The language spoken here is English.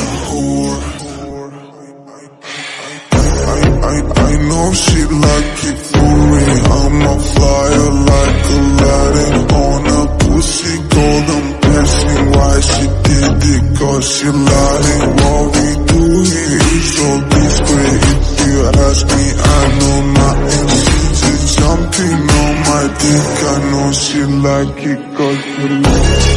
a whore. I, I, I know she like it for me. I'm a flyer like Aladdin on a pussy golden blessing. Why she did it? Cause she lying. What we do here is so discreet. If you ask me, I know nothing. She's jumping on my dick. I know she like it cause she like